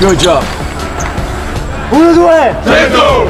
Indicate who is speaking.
Speaker 1: Good job.
Speaker 2: Uno, due!
Speaker 3: Sento!